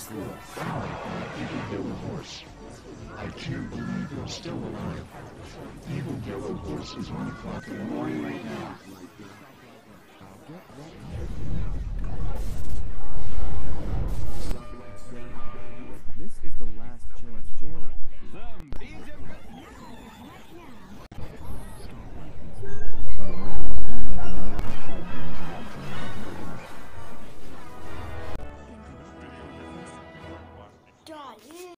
school. Evil Yellow Horse. I can't believe you're still alive. Evil Yellow Horse is on o'clock in the morning right now.